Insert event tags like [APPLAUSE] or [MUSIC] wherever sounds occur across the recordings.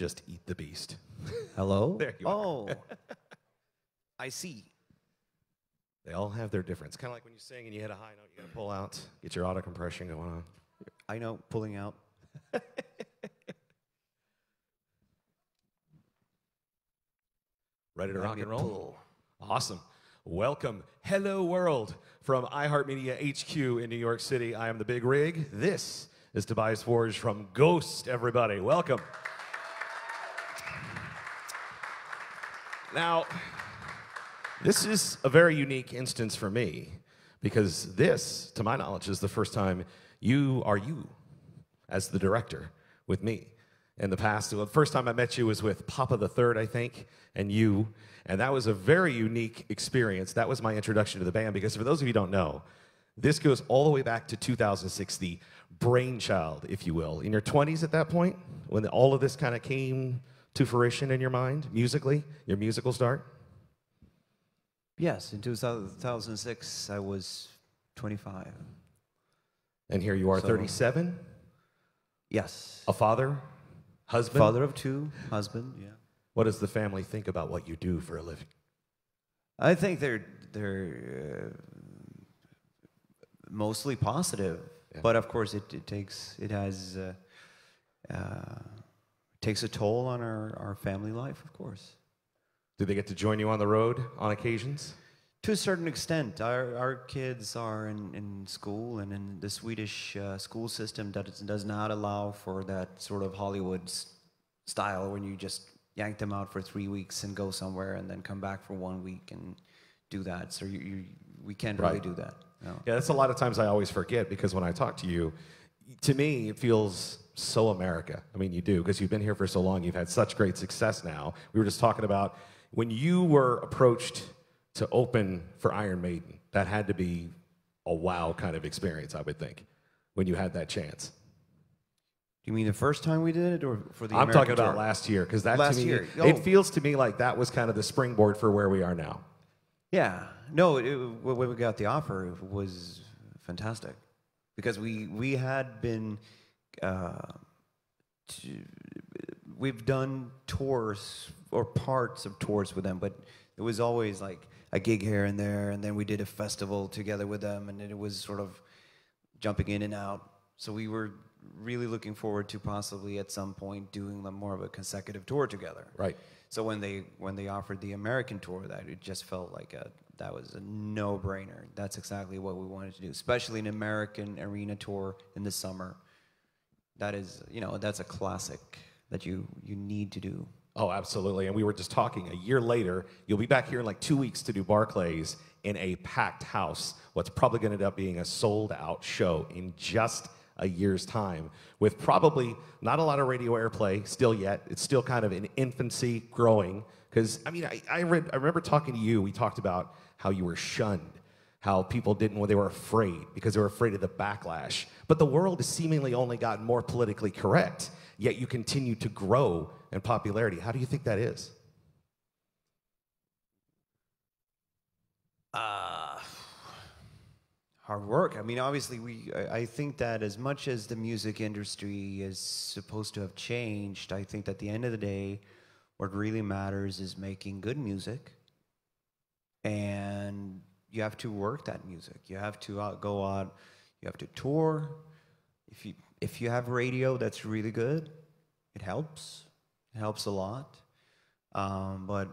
Just eat the beast. [LAUGHS] Hello? There you are. oh. [LAUGHS] I see. They all have their difference. Kind of like when you sing and you hit a high note, you got to pull out, get your auto compression going on. I know, pulling out. [LAUGHS] Ready to rock and roll? pull. Awesome. Welcome. Hello, world, from iHeartMedia HQ in New York City. I am the Big Rig. This is Tobias Forge from Ghost, everybody. Welcome. Now, this is a very unique instance for me because this, to my knowledge, is the first time you are you as the director with me. In the past, the first time I met you was with Papa the Third, I think, and you, and that was a very unique experience. That was my introduction to the band because for those of you don't know, this goes all the way back to 2006, the brainchild, if you will. In your 20s at that point, when all of this kind of came to fruition in your mind, musically, your musical start? Yes, in 2006, I was 25. And here you are, So- 37, Yes. a father, husband. Father of two, husband, yeah. What does the family think about what you do for a living? I think they're they're uh, mostly positive, Yeah. but of course it, it takes it has uh, uh, takes a toll on our, our family life, of course. Do they get to join you on the road on occasions? To a certain extent, our, our kids are in, in school and in the Swedish uh, school system that does not allow for that sort of Hollywood style when you just yank them out for three weeks and go somewhere and then come back for one week and do that. So you, you, we can't really Right. do that. No. Yeah, that's a lot of times I always forget because when I talk to you, to me, it feels so America. I mean, you do because you've been here for so long. You've had such great success now. We were just talking about when you were approached to open for Iron Maiden, that had to be a wow kind of experience, I would think, when you had that chance. Do you mean the first time we did it or for the I'm American talking about tour? last year because that Last to me, year. it Oh. feels to me like that was kind of the springboard for where we are now. Yeah, no. It, when we got the offer, it was fantastic because we we had been uh, to, we've done tours or parts of tours with them, but it was always like a gig here and there, and then we did a festival together with them, and it was sort of jumping in and out. So we were really looking forward to possibly at some point doing the more of a consecutive tour together. Right. So when they when they offered the American tour, that it just felt like a that was a no brainer. That's exactly what we wanted to do, especially an American arena tour in the summer. That is, you know, that's a classic that you you need to do. Oh, absolutely. And we were just talking a year later, you'll be back here in like two weeks to do Barclays in a packed house, what's probably going to end up being a sold out show in just a year's time, with probably not a lot of radio airplay still yet. It's still kind of in infancy, growing. Because, I mean, I, I, I remember talking to you, we talked about how you were shunned, how people didn't, well, they were afraid because they were afraid of the backlash. But the world has seemingly only gotten more politically correct, yet you continue to grow in popularity. How do you think that is? Uh, hard work. I mean, obviously, we. I, I think that as much as the music industry is supposed to have changed, I think that at the end of the day, what really matters is making good music, and you have to work that music. You have to out, go out. You have to tour. If you if you have radio that's really good, it helps. It helps a lot. Um, but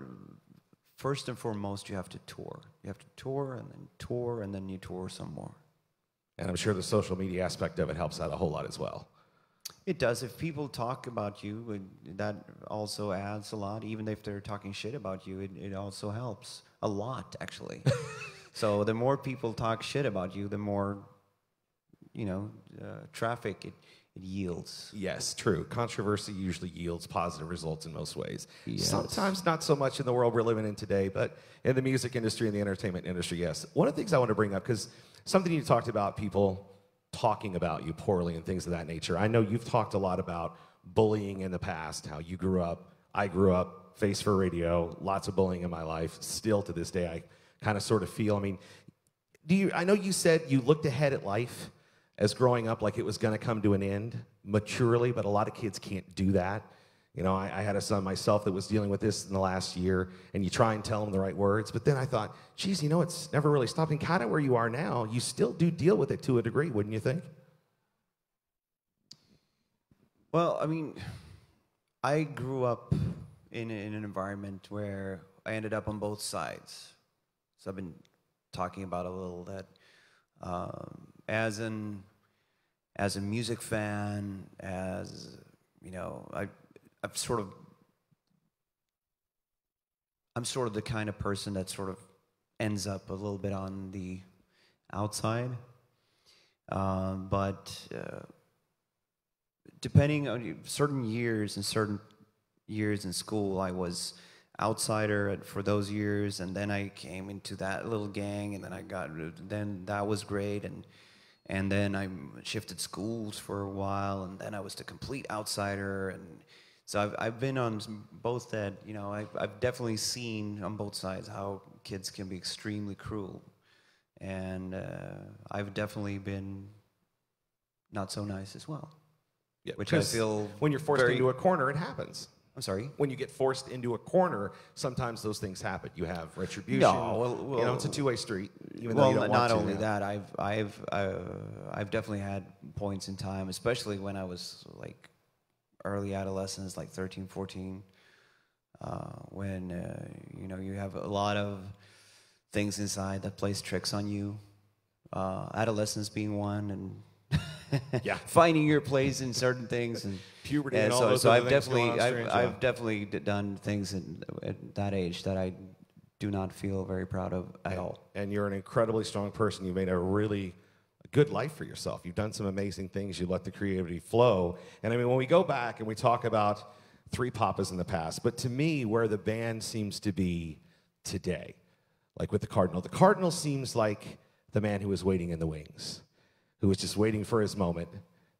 first and foremost, you have to tour. You have to tour and then tour and then you tour some more. And I'm sure the social media aspect of it helps out a whole lot as well. It does. If people talk about you, that also adds a lot. Even if they're talking shit about you, it, it also helps a lot, actually. [LAUGHS] so the more people talk shit about you, the more, you know, uh, traffic it, it yields. Yes, true. Controversy usually yields positive results in most ways. Yes. Sometimes not so much in the world we're living in today, but in the music industry and the entertainment industry, yes. One of the things I want to bring up, because something you talked about people talking about you poorly and things of that nature. I know you've talked a lot about bullying in the past, how you grew up, I grew up, face for radio, lots of bullying in my life. Still to this day, I kind of sort of feel, I mean, do you i know you said you looked ahead at life as growing up like it was going to come to an end maturely but a lot of kids can't do that You know, I, I had a son myself that was dealing with this in the last year, and you try and tell him the right words, but then I thought, geez, you know, it's never really stopped. And kind of where you are now, you still do deal with it to a degree, wouldn't you think? Well, I mean, I grew up in, in an environment where I ended up on both sides. So I've been talking about a little that um, as an as a music fan, as you know, I I've sort of I'm sort of the kind of person that sort of ends up a little bit on the outside, um, but. Uh, depending on certain years and certain years in school, I was outsider for those years, and then I came into that little gang, and then I got then that was great, and and then I shifted schools for a while, and then I was the complete outsider, and so I've I've been on both that you know I've I've definitely seen on both sides how kids can be extremely cruel, and uh, I've definitely been not so nice as well. Yeah, which I feel when you're forced very- into a corner, it happens. I'm sorry. When you get forced into a corner, sometimes those things happen. You have retribution. No, well- you know, it's a two-way street. Even though well, not to, only yeah. that, I've I've uh, I've definitely had points in time, especially when I was like early adolescence, like 13, 14, uh, when uh, you know you have a lot of things inside that plays tricks on you. Uh, adolescence being one, and [LAUGHS] Yeah. finding your place in certain things and [LAUGHS] Puberty and all so, those so I've definitely I've, strange, I've yeah. definitely done things in, at that age that I do not feel very proud of at all. and you're an incredibly strong person. You made a really good life for yourself. You've done some amazing things. You let the creativity flow. And I mean, when we go back and we talk about Three Papas in the past, but to me, where the band seems to be today, like with the Cardinal, the Cardinal seems like the man who is waiting in the wings, who was just waiting for his moment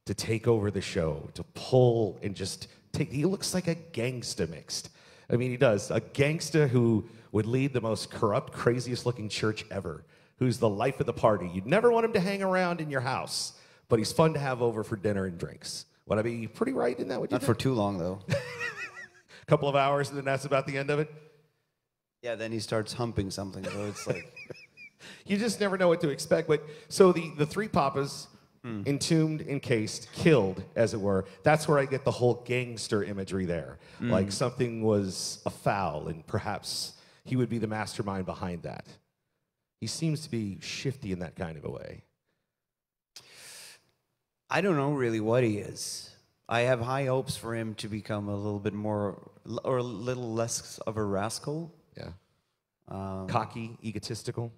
to take over the show, to pull and just take. He looks like a gangster mixed. I mean, he does. A gangsta who would lead the most corrupt, craziest looking church ever, who's the life of the party. You'd never want him to hang around in your house, but he's fun to have over for dinner and drinks. Would I be pretty right in that? Would you Not for too long though. a [LAUGHS] couple of hours, and then that's about the end of it? yeah, then he starts humping something, so it's like You just never know what to expect. But so the, the three papas, entombed, encased, killed, as it were, that's where I get the whole gangster imagery there. Like something was afoul, and perhaps he would be the mastermind behind that. He seems to be shifty in that kind of a way. I don't know really what he is. I have high hopes for him to become a little bit more or a little less of a rascal. Yeah. Um, Cocky, egotistical.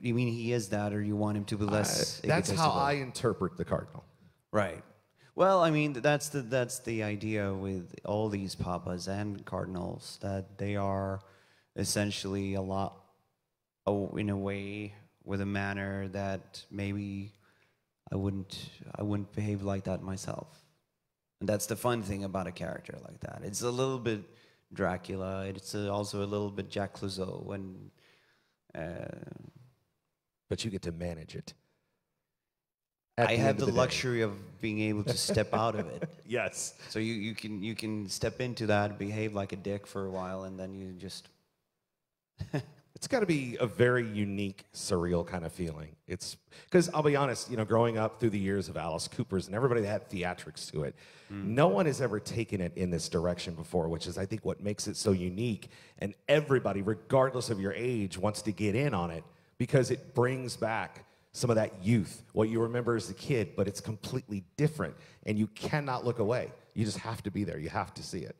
You mean he is that, or you want him to be less? Uh, that's how? I interpret the cardinal. Right. Well, I mean that's the that's the idea with all these papas and cardinals that they are essentially a lot, oh, in a way, with a manner that maybe I wouldn't I wouldn't behave like that myself. And that's the fun thing about a character like that. It's a little bit Dracula. It's also a little bit Jacques Clouseau and. Uh, But you get to manage it. I the have the day. luxury of being able to step out of it. [LAUGHS] Yes. So you, you can you can step into that, behave like a dick for a while, and then you just [LAUGHS] It's got to be a very unique, surreal kind of feeling. It's because I'll be honest, you know, growing up through the years of Alice Cooper's and everybody that had theatrics to it, mm. no one has ever taken it in this direction before, which is, I think, what makes it so unique. And everybody, regardless of your age, wants to get in on it because it brings back some of that youth, what you remember as a kid, but it's completely different. And you cannot look away. You just have to be there, you have to see it.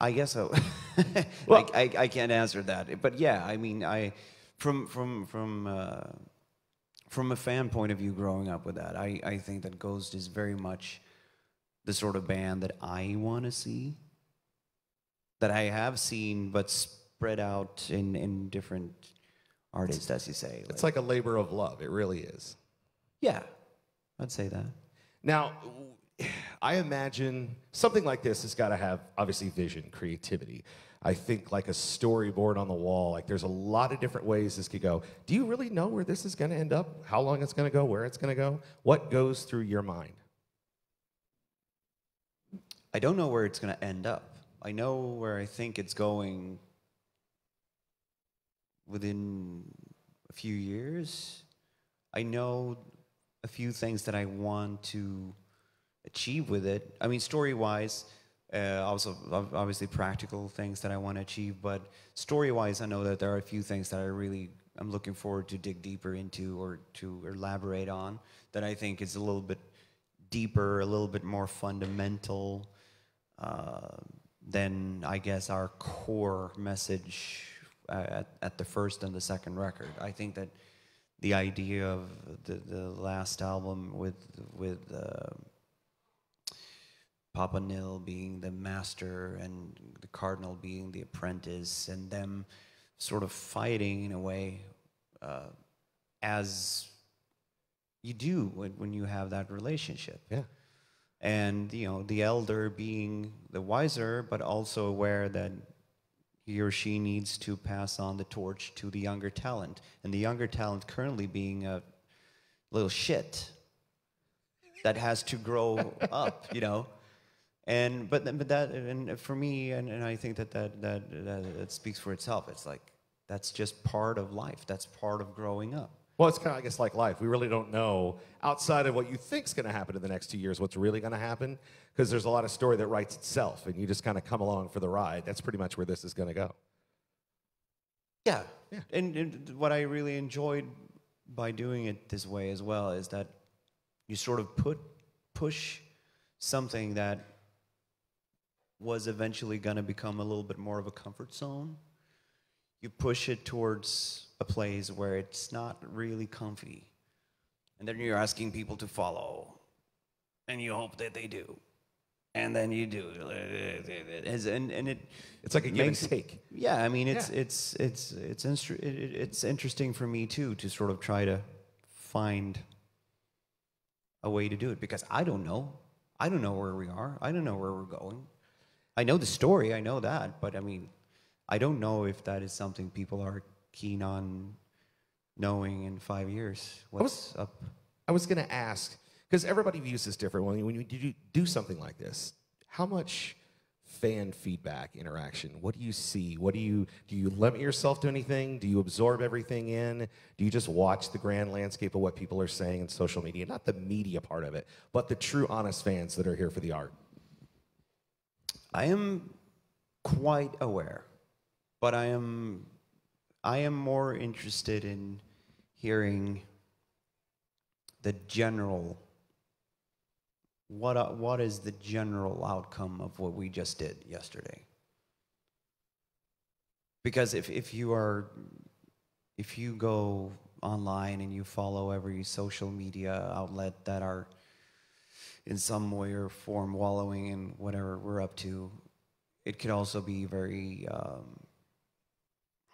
I guess so. [LAUGHS] Well- I, I I can't answer that, but yeah, I mean, I from from from uh, from a fan point of view, growing up with that, I I think that Ghost is very much the sort of band that I want to see, that I have seen, but spread out in in different artists, as you say. It's like a labor of love, it really is. yeah, I'd say that. Now, I imagine something like this has got to have obviously vision, creativity. I think like a storyboard on the wall. Like there's a lot of different ways this could go. Do you really know where this is going to end up? How long it's going to go? Where it's going to go? What goes through your mind? I don't know where it's going to end up. I know where I think it's going within a few years. I know a few things that I want to achieve with it. I mean, story wise, uh, also obviously practical things that I want to achieve, but story wise, I know that there are a few things that I really am looking forward to dig deeper into or to elaborate on that I think is a little bit deeper, a little bit more fundamental uh, than I guess our core message at, at the first and the second record. I think that the idea of the, the last album with with uh, Papa Nihil being the master and the Cardinal being the apprentice, and them sort of fighting in a way uh, as you do when, when you have that relationship Yeah. and you know the elder being the wiser but also aware that he or she needs to pass on the torch to the younger talent. And the younger talent currently being a little shit that has to grow [LAUGHS] up you know? And but but that and for me and, and i think that that, that that that speaks for itself. It's like that's just part of life. That's part of growing up Well, it's kind of, I guess, like life. We really don't know outside of what you think's going to happen in the next two years, what's really going to happen, because there's a lot of story that writes itself, and you just kind of come along for the ride. That's pretty much where this is going to go. Yeah. Yeah. And, and what I really enjoyed by doing it this way as well is that you sort of put push something that was eventually going to become a little bit more of a comfort zone. You push it towards a place where it's not really comfy. And then you're asking people to follow. And you hope that they do. And then you do. And, and it It's like a give and makes it- take. yeah, I mean, it's Yeah. it's it's it's instru- it, it- it's interesting for me too to sort of try to find a way to do it because I don't know. I don't know where we are. I don't know where we're going. I know the story. I know that, but I mean, I don't know if that is something people are keen on knowing in five years. What's up? I was going to ask because everybody views this different. When you, when you do, do something like this, how much fan feedback interaction? What do you see? What do you do? You limit yourself to anything? Do you absorb everything in? Do you just watch the grand landscape of what people are saying in social media? Not the media part of it, but the true, honest fans that are here for the art. I am quite aware, but I am I am more interested in hearing the general what uh, what is the general outcome of what we just did yesterday? Because if if you are if you go online and you follow every social media outlet that are in some way or form wallowing in whatever we're up to, it could also be very um,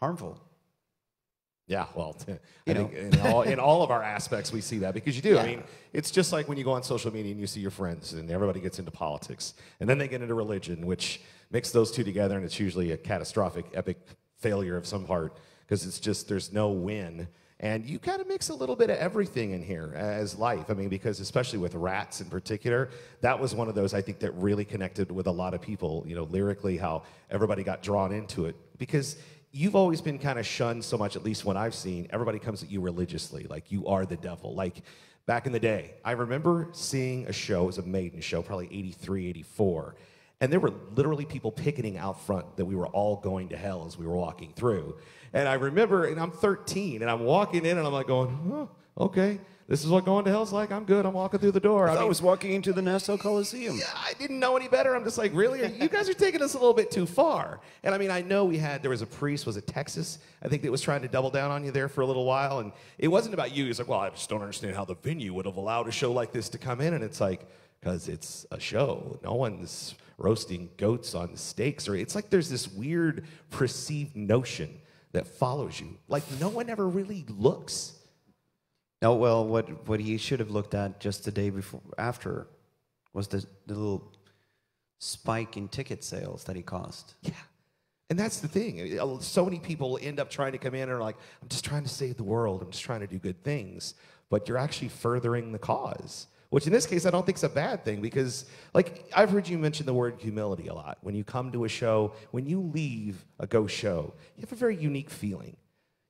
harmful. Yeah, well, [LAUGHS] I think know. in all, in all of our aspects we see that because you do. I mean, it's just like when you go on social media and you see your friends and everybody gets into politics and then they get into religion, which mix those two together and it's usually a catastrophic, epic failure of some part because it's just there's no win. And you kind of mix a little bit of everything in here as life. I mean, because especially with rats in particular, that was one of those I think that really connected with a lot of people, you know, lyrically, how everybody got drawn into it. Because you've always been kind of shunned so much, at least when I've seen, everybody comes at you religiously, like you are the devil. Like back in the day, I remember seeing a show, it was a maiden show, probably 83, 84. And there were literally people picketing out front that we were all going to hell as we were walking through. And I remember, and I'm 13, and I'm walking in, and I'm like going, huh, okay, this is what going to hell's like. I'm good. I'm walking through the door. I, mean, was walking into the Nassau Coliseum. yeah, I didn't know any better. I'm just like, really? You guys are taking us a little bit too far. And I mean, I know we had, there was a priest, was it Texas? I think that was trying to double down on you there for a little while. And it wasn't about you. He's like, well, I just don't understand how the venue would have allowed a show like this to come in. And it's like, because it's a show. No one's roasting goats on stakes. Or it's like there's this weird perceived notion that follows you. Like no one ever really looks. No, well, what, what he should have looked at just the day before after was the, the little spike in ticket sales that he caused. Yeah. And that's the thing. Uh, So many people end up trying to come in and are like, I'm just trying to save the world. I'm just trying to do good things. But you're actually furthering the cause, which in this case, I don't think is a bad thing because, like, I've heard you mention the word humility a lot. When you come to a show, when you leave a ghost show, you have a very unique feeling.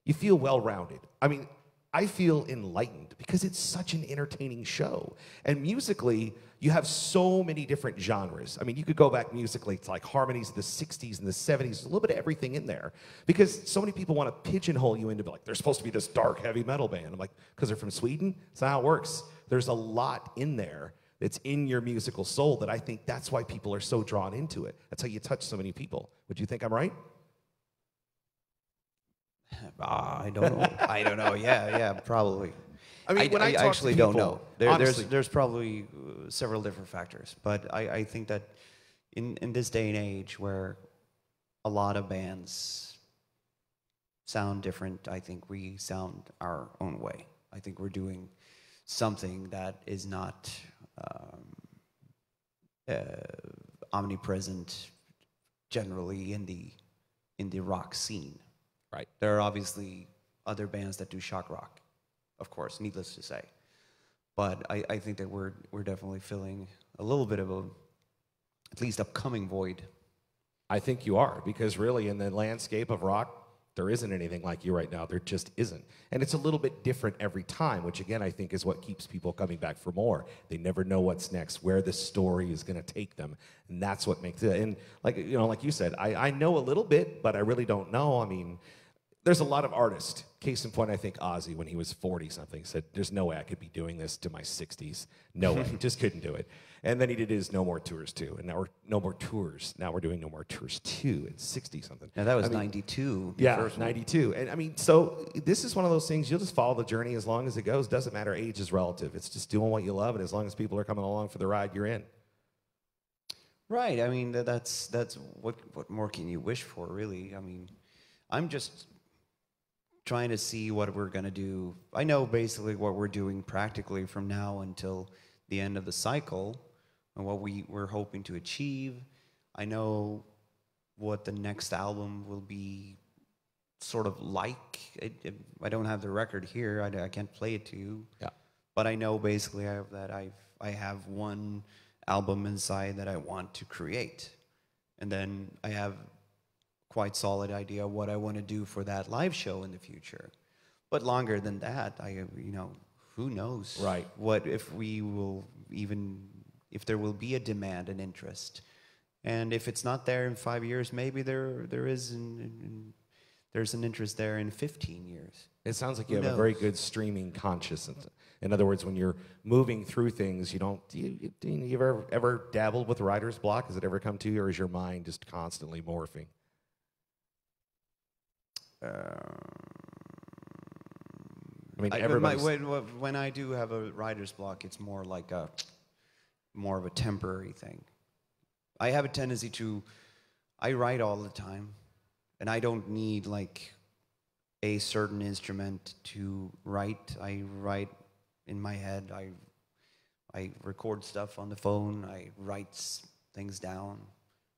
You feel well rounded. I mean, I feel enlightened because it's such an entertaining show. And musically, you have so many different genres. I mean, you could go back musically to like harmonies of the 60s and the 70s, a little bit of everything in there. Because so many people want to pigeonhole you into like, they're supposed to be this dark, heavy metal band. I'm like, because they're from Sweden? That's not how it works. There's a lot in there that's in your musical soul that I think that's why people are so drawn into it. That's how you touch so many people. Would you think I'm right? Ah, I don't know. [LAUGHS] I don't know. Yeah, yeah, probably. I mean, when I talk to actually don't know. There, there's there's probably uh, several different factors, but I, I think that in in this day and age where a lot of bands sound different, I think we sound our own way. I think we're doing something that is not um, uh, omnipresent generally in the in the rock scene. Right. There are obviously other bands that do shock rock, of course, needless to say. But I, I think that we're we're definitely filling a little bit of a at least upcoming void. I think you are because really in the landscape of rock, there isn't anything like you right now. There just isn't. And it's a little bit different every time, which again I think is what keeps people coming back for more. They never know what's next, where the story is going to take them. And that's what makes it. And like you know, like you said, I, I know a little bit, but I really don't know. I mean, there's a lot of artists. Case in point, I think Ozzy, when he was 40 something, said, There's no way I could be doing this to my 60s. No way. [LAUGHS] Just couldn't do it. And then he did his No More Tours too. And now we're No More Tours. Now we're doing No More Tours 2 at 60 something. Now that was I mean, 92. Yeah, first 92. And I mean, so this is one of those things, you'll just follow the journey as long as it goes. Doesn't matter, age is relative. It's just doing what you love. And as long as people are coming along for the ride, you're in. Right. I mean, that's that's what what more can you wish for, really? I mean, I'm just trying to see what we're gonna do. I know basically what we're doing practically from now until the end of the cycle, and what we we're hoping to achieve. I know what the next album will be sort of like. It, it, I don't have the record here. I, I can't play it to you Yeah. but I know basically I have that I've I have one album inside that I want to create, and then I have quite solid idea what I want to do for that live show in the future. But longer than that, I you know who knows Right. what if we will even if there will be a demand and interest, and if it's not there in five years, maybe there there is an, an- there's an interest there in 15 years. It sounds like you Who have a very good streaming consciousness. In other words, when you're moving through things, you don't. Do you, do you ever ever dabbled with writer's block? Has it ever come to you, or is your mind just constantly morphing? Um, I mean, I, my, when, when I do have a writer's block, it's more like a more of a temporary thing. I have a tendency to, I write all the time, and I don't need like a certain instrument to write. I write in my head. I, I record stuff on the phone. I write things down.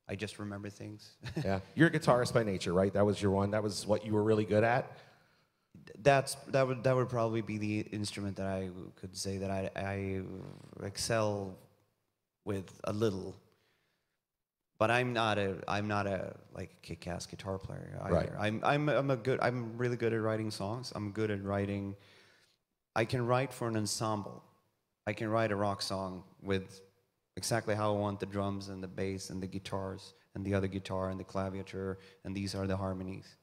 I just remember things. [LAUGHS] yeah, you're a guitarist by nature, right? That was your one. That was what you were really good at. That's that would that would probably be the instrument that I could say that I I excel with a little. But I'm not a I'm not a like kick-ass guitar player either. Right. I'm I'm I'm a good I'm really good at writing songs. I'm good at writing. I can write for an ensemble. I can write a rock song with exactly how I want the drums and the bass and the guitars and the other guitar and the claviature and these are the harmonies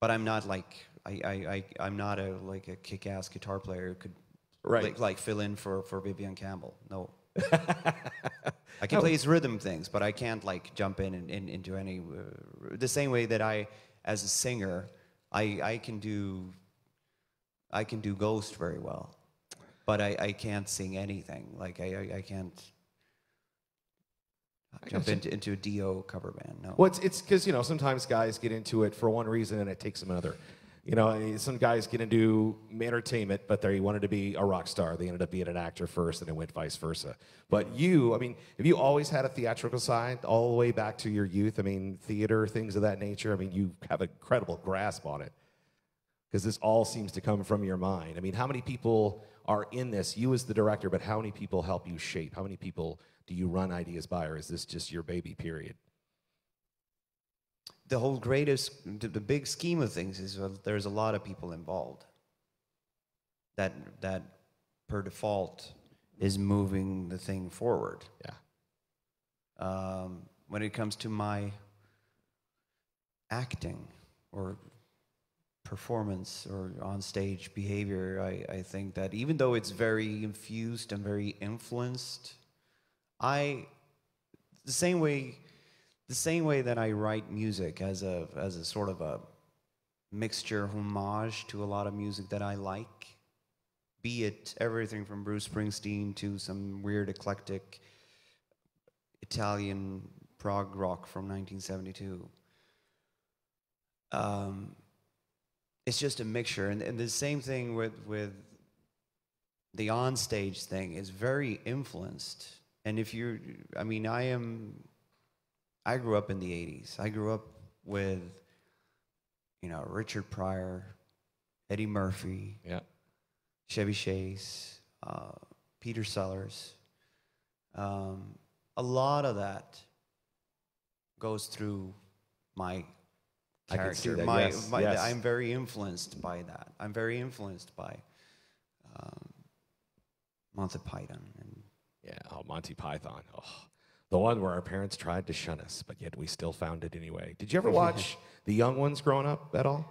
but I'm not like I, I, I I'm not a like a kick-ass guitar player who could Right. like, like fill in for for Vivian Campbell. No. [LAUGHS] I can play his rhythm things, but I can't like jump in and, in into any uh, the same way that I as a singer I I can do I can do Ghost very well, but I, I can't sing anything. Like I I, I can't jump into into a Dio cover band. No. Well, it's it's because you know sometimes guys get into it for one reason and it takes them another. You know, eh, some guys get into entertainment, but they wanted to be a rock star. They ended up being an actor first, and it went vice versa. But you, I mean, have you always had a theatrical side all the way back to your youth? I mean, theater, things of that nature. I mean, you have an incredible grasp on it because this all seems to come from your mind. I mean, how many people are in this? You as the director, but how many people help you shape? How many people do you run ideas by, or is this just your baby? Period. the whole greatest, the, big scheme of things is uh, there's a lot of people involved. That that per default is moving the thing forward. Yeah. Um, when it comes to my acting or performance or on stage behavior, I, I think that even though it's very infused and very influenced, I the same way the same way that I write music as a as a sort of a mixture homage to a lot of music that I like, be it everything from Bruce Springsteen to some weird eclectic Italian prog rock from 1972. Um, it's just a mixture, and, and the same thing with with the onstage thing is very influenced. And if you're, I mean, I am I grew up in the 80s. I grew up with, you know, Richard Pryor, Eddie Murphy, Yeah. Chevy Chase, uh, Peter Sellers. Um, a lot of that goes through my I can see character. that, My, yes, my, yes. I'm very influenced by that. I'm very influenced by um, Monty Python Yeah. Oh, Monty Python. Oh, the one where our parents tried to shun us, but yet we still found it anyway. Did you ever [LAUGHS] watch The Young Ones growing up at all?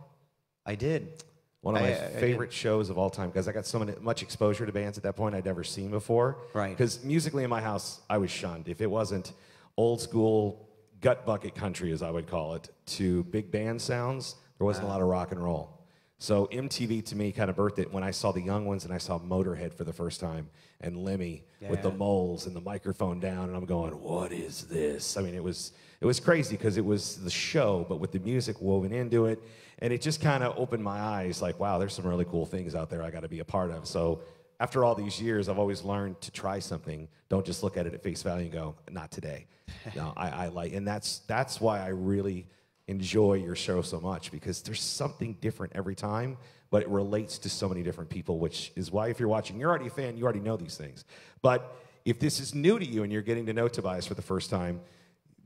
I did. One of my I- I did. favorite shows of all time because I got so many, much exposure to bands at that point I'd never seen before. Right. Because musically in my house, I was shunned. If it wasn't old school gut bucket country, as I would call it, to big band sounds, there wasn't a ah. lot of rock and roll. So MTV to me kind of birthed it when I saw the young ones and I saw Motorhead for the first time and Lemmy with the moles and the microphone down and I'm going, what is this? I mean, it was it was crazy because it was the show, but with the music woven into it, and it just kind of opened my eyes. Like, wow, there's some really cool things out there I got to be a part of. So after all these years, I've always learned to try something. Don't just look at it at face value and go, not today. [LAUGHS] no, I, I like, and that's that's why I really enjoy your show so much because there's something different every time, but it relates to so many different people, which is why if you're watching, you're already a fan, you already know these things. But if this is new to you and you're getting to know Tobias for the first time,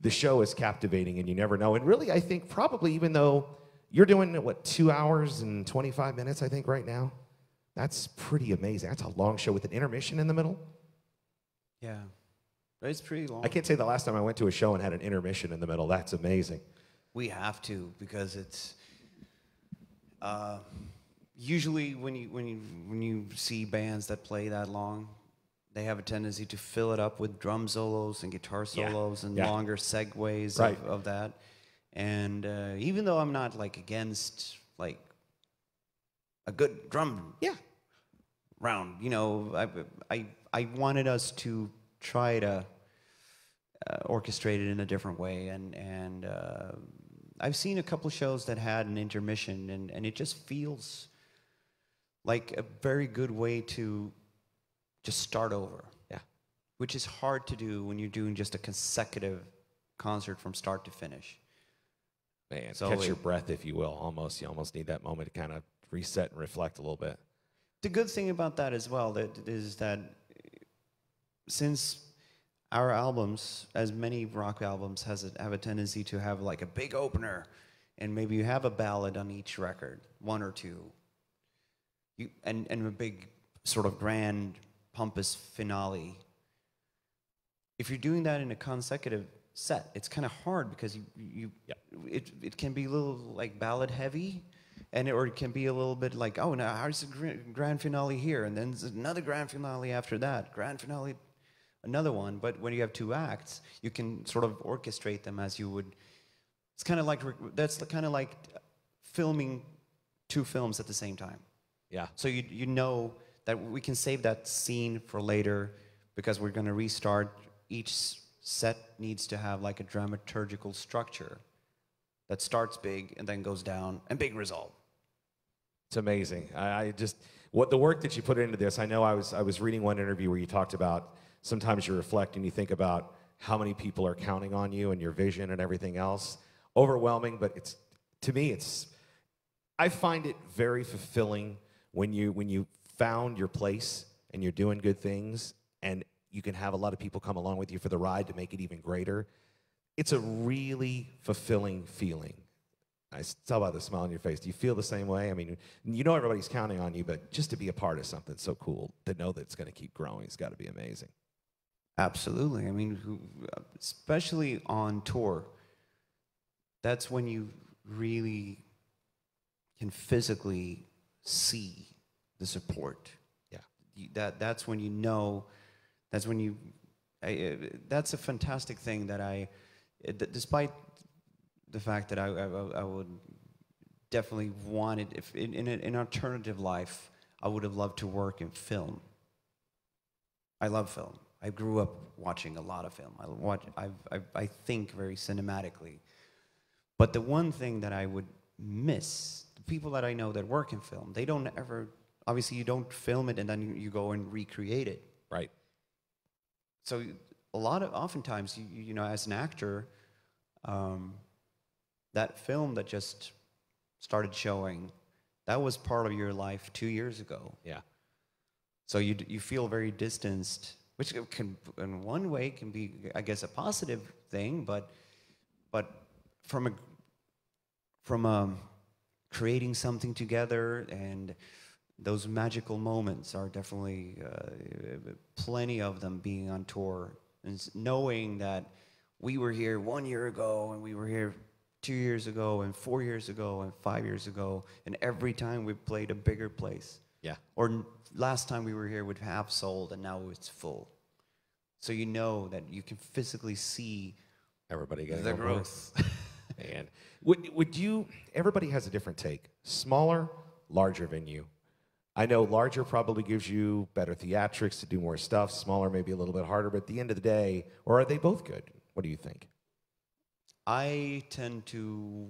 the show is captivating and you never know. And really, I think probably even though you're doing what two hours and 25 minutes, I think right now, that's pretty amazing. That's a long show with an intermission in the middle. Yeah. It's pretty long. I can't say the last time I went to a show and had an intermission in the middle. That's amazing. We have to because it's uh, usually when you when you when you see bands that play that long, they have a tendency to fill it up with drum solos and guitar Yeah. solos and Yeah. longer segues Right. of, of that. And uh, even though I'm not like against like a good drum Yeah. round, you know, I I I wanted us to try to uh, orchestrate it in a different way, and and uh, I've seen a couple shows that had an intermission, and and it just feels like a very good way to just start over, Yeah. which is hard to do when you're doing just a consecutive concert from start to finish. Man, So catch your breath, if you will. Almost, you almost need that moment to kind of reset and reflect a little bit. The good thing about that as well that is that since our albums, as many rock albums, has a, have a tendency to have like a big opener, and maybe you have a ballad on each record, one or two, you and and a big sort of grand pompous finale. If you're doing that in a consecutive set, it's kind of hard because you you Yeah. it it can be a little like ballad heavy, and it, or it can be a little bit like oh now how's the grand finale here, and then there's another grand finale after that, grand finale, another one. But when you have two acts, you can sort of orchestrate them as you would. It's kind of like that's kind of like filming two films at the same time. Yeah. So you you know that we can save that scene for later because we're going to restart. Each set needs to have like a dramaturgical structure that starts big and then goes down and big resolve. It's amazing. I, I just what the work that you put into this. I know I was I was reading one interview where you talked about sometimes you reflect and you think about how many people are counting on you and your vision and everything else. Overwhelming, but it's to me it's I find it very fulfilling when you when you found your place and you're doing good things and you can have a lot of people come along with you for the ride to make it even greater. It's a really fulfilling feeling. I tell by the smile on your face. Do you feel the same way? I mean, you know everybody's counting on you, but just to be a part of something so cool, to know that it's going to keep growing, it's got to be amazing. Absolutely. I mean, especially on tour, that's when you really can physically see the support. Yeah. That that's when you know. That's when you. I, that's a fantastic thing that I, uh, despite the fact that I I, I would definitely wanted if in in an alternative life I would have loved to work in film. I love film. I grew up watching a lot of film. I watch. I, I, I think very cinematically. But the one thing that I would miss, the people that I know that work in film, they don't ever. Obviously, you don't film it and then you, you go and recreate it. Right. So a lot of oftentimes, you, you know, as an actor, um, that film that just started showing, that was part of your life two years ago. Yeah. So you you feel very distanced, which can in one way can be, I guess, a positive thing, but but from a from um, creating something together and those magical moments are definitely uh, plenty of them being on tour. And knowing that we were here one year ago and we were here two years ago and four years ago and five years ago and every time we played a bigger place Yeah. or last time we were here we'd half sold and now it's full. So you know that you can physically see Everybody getting the growth. [LAUGHS] And would would you? Everybody has a different take. Smaller, larger venue. I know larger probably gives you better theatrics to do more stuff. Smaller maybe a little bit harder, but at the end of the day, or are they both good? What do you think? I tend to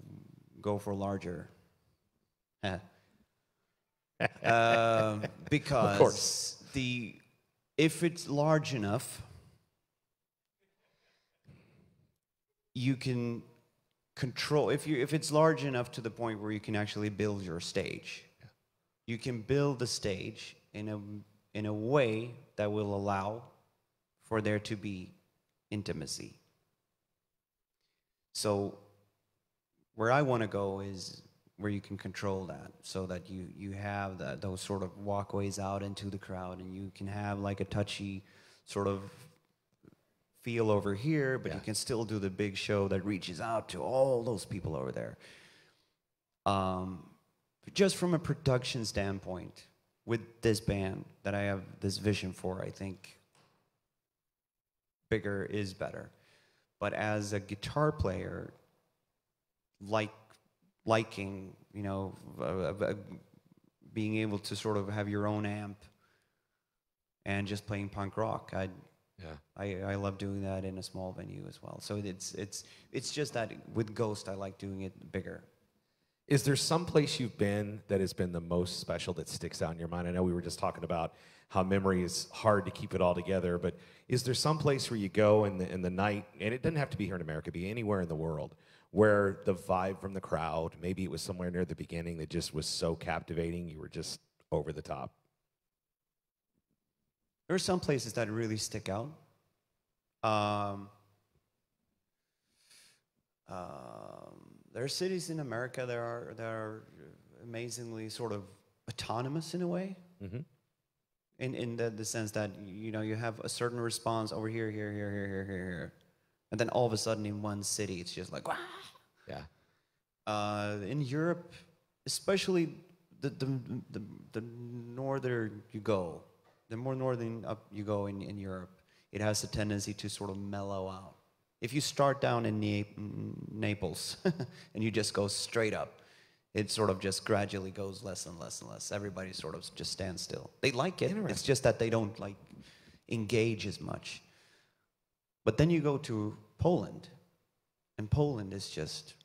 go for larger. [LAUGHS] Um, [LAUGHS] because course. the if it's large enough, you can control. If you if it's large enough to the point where you can actually build your stage, you can build the stage in a in a way that will allow for there to be intimacy. So where I want to go is where you can control that so that you you have that those sort of walkways out into the crowd and you can have like a touchy sort of feel over here but you can still do the big show that reaches out to all those people over there. Um, just from a production standpoint with this band that i have this vision for i think bigger is better. But as a guitar player like liking you know uh, uh, being able to sort of have your own amp and just playing punk rock i Yeah. I, I love doing that in a small venue as well so it's it's it's just that with ghost i like doing it bigger Is there some place you've been that has been the most special that sticks out in your mind? I know we were just talking about how memory is hard to keep it all together, but is there some place where you go in the, in the night, and it doesn't have to be here in America, be anywhere in the world, where the vibe from the crowd, maybe it was somewhere near the beginning that just was so captivating, you were just over the top? There are some places that really stick out. Um, um, there are cities in America that are that are amazingly sort of autonomous in a way. Mhm. In in the, the sense that you know you have a certain response over here, here, here, here, here, here, here, and then all of a sudden in one city it's just like wow. Yeah. Uh, in Europe, especially the, the, the, the northern you go, the more northern up you go in, in Europe, it has a tendency to sort of mellow out. If you start down in Na- Naples [LAUGHS] and you just go straight up, it sort of just gradually goes less and less and less. Everybody sort of just stands still. They like it. It's just that they don't like engage as much. But then you go to Poland, and Poland is just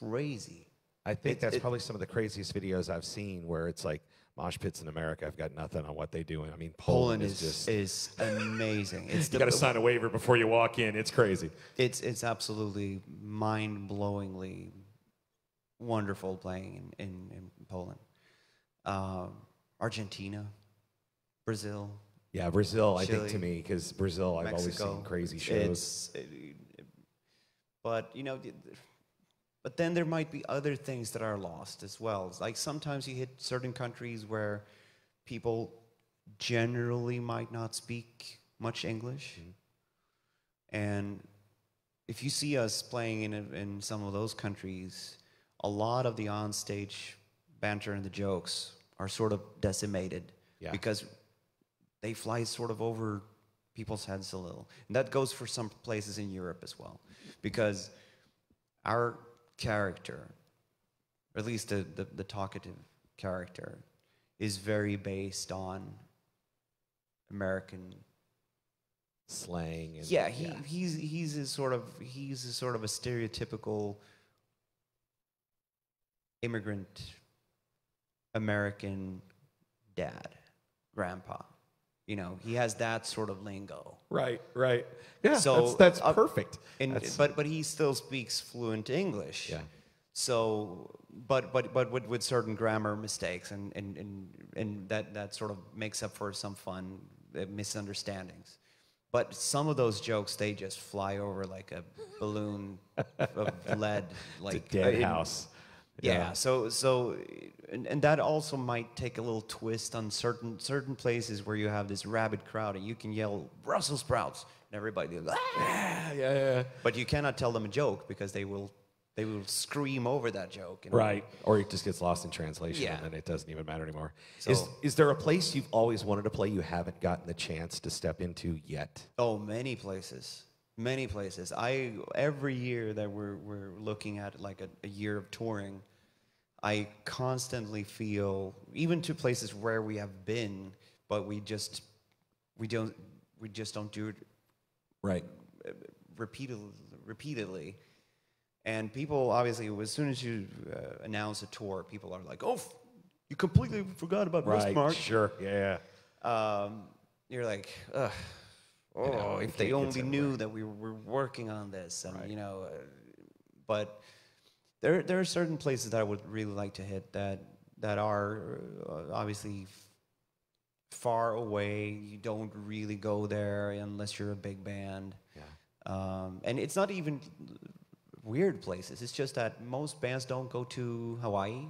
crazy. I think that's it- probably some of the craziest videos I've seen where it's like mosh pits in America. I've got nothing on what they do. I mean, Poland, Poland is, is just. is amazing. [LAUGHS] It's you got to sign a waiver before you walk in. It's crazy. It's it's absolutely mind blowingly wonderful playing in in, in Poland, um, Argentina, Brazil, Yeah, Brazil, I think to me, because Brazil, I've always seen crazy shows. It- but you know, but then there might be other things that are lost as well. Like sometimes you hit certain countries where people generally might not speak much English, mm-hmm. and if you see us playing in in some of those countries, a lot of the onstage banter and the jokes are sort of decimated Yeah. because they fly sort of over people's heads a little. And that goes for some places in Europe as well. Because our character, or at least the, the, the talkative character, is very based on American Slang. And, yeah, he, he's he's a sort of he's a sort of a stereotypical immigrant American dad, grandpa. You know, he has that sort of lingo. Right, right. Yeah, So, that's, that's uh, perfect. And That's- but but he still speaks fluent English. Yeah. So but but but with, with certain grammar mistakes and and, and and that that sort of makes up for some fun uh, misunderstandings. But some of those jokes they just fly over like a balloon [LAUGHS] of lead like a dead uh, house. Yeah. So so and, and that also might take a little twist on certain certain places where you have this rabid crowd and you can yell Brussels sprouts and everybody goes, "Ah!" Yeah, yeah, yeah. but you cannot tell them a joke because they will they will scream over that joke. Right. Or it just gets lost in translation Yeah. and then it doesn't even matter anymore. is, is there a place you've always wanted to play you haven't gotten the chance to step into yet? Oh, many places. Many places. I every year that we're we're looking at like a, a year of touring, I constantly feel even to places where we have been, but we just we don't we just don't do it Right. repeatedly repeatedly. And people obviously as soon as you uh, announce a tour, people are like, "Oh, you completely forgot about Right. Westmark." Sure. Yeah. um, you're like, Ugh, oh, know, if they only knew that we were working on this, and Right. you know, uh, but there there are certain places that I would really like to hit that that are uh, obviously far away. You don't really go there unless you're a big band. Yeah. Um, and it's not even weird places. It's just that most bands don't go to Hawaii.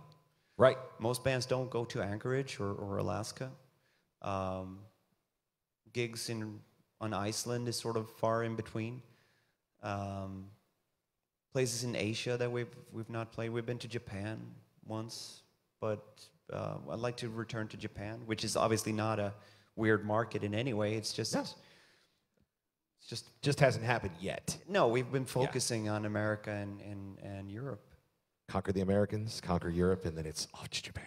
Right. Most bands don't go to Anchorage or, or Alaska. Um, gigs in on Iceland is sort of far in between. Um, places in Asia that we've we've not played. We've been to Japan once, but uh, I'd like to return to Japan, which is obviously not a weird market in any way. It's just No. it's just Just hasn't happened yet. no. We've been focusing on America and, and, and Europe. Conquer the Americans, conquer Europe, and then it's off to Japan.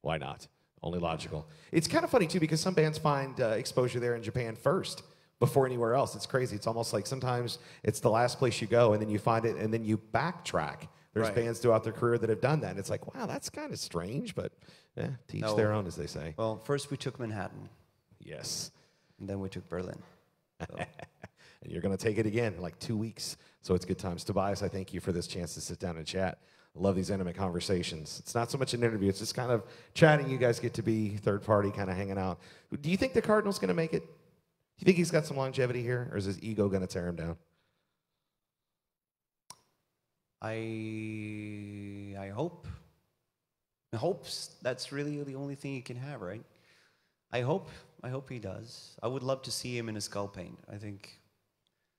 Why not? Only logical. It's kind of funny too because some bands find uh, exposure there in Japan first before anywhere else. It's crazy. It's almost like sometimes it's the last place you go and then you find it and then you backtrack. There's Right. bands throughout their career that have done that. And it's like, wow, that's kind of strange, but yeah, teach No. their own, as they say. Well, first we took Manhattan, Yes. and then we took Berlin. [LAUGHS] and you're going to take it again in like two weeks. So it's good times. Tobias, I thank you for this chance to sit down and chat. Love these intimate conversations. It's not so much an interview, it's just kind of chatting. You guys get to be third party, kind of hanging out. Do you think the Cardinal's going to make it? You think he's got some longevity here, or is his ego going to tear him down? I I hope. I hope that's really the only thing he can have, right? I hope. I hope he does. I would love to see him in a skull paint. I think.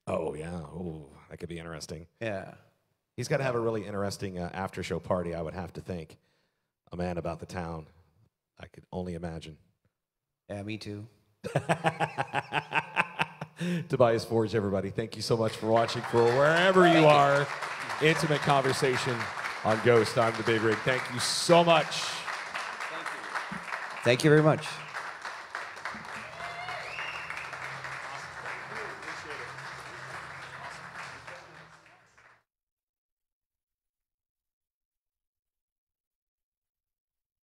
Oh, yeah. Oh, that could be interesting. Yeah. He's got to have a really interesting uh, after show party, I would have to think. A man about the town. I could only imagine. Yeah. Me too. [LAUGHS] Tobias Forge, everybody, thank you so much for watching for wherever you are. Intimate conversation on Ghost. I'm the Big Rig. Thank you so much. Thank you thank you very much.